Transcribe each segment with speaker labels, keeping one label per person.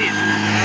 Speaker 1: is.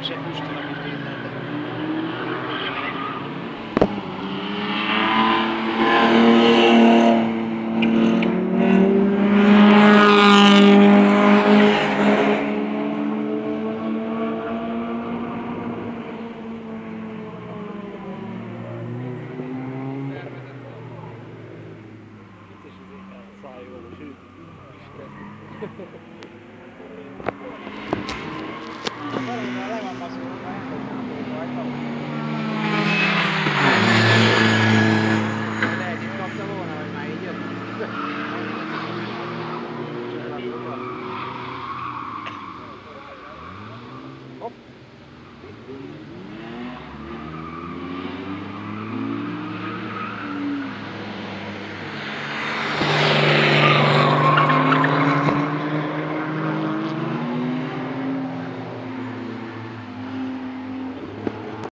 Speaker 2: Gerçek 3 kilometre ileride.
Speaker 3: sahibi oluşu işte.
Speaker 4: Thank you.